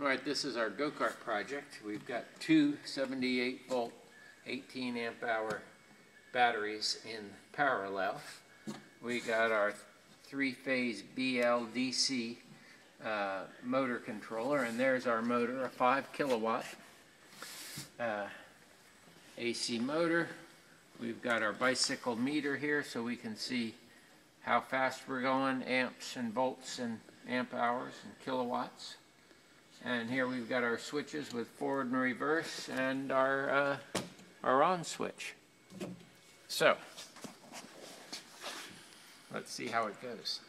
All right, this is our go-kart project. We've got two 78 volt, 18 amp hour batteries in parallel. We got our three-phase BLDC uh, motor controller, and there's our motor, a five kilowatt uh, AC motor. We've got our bicycle meter here so we can see how fast we're going, amps and volts and amp hours and kilowatts. And here we've got our switches with forward and reverse and our, uh, our on switch. So, let's see how it goes.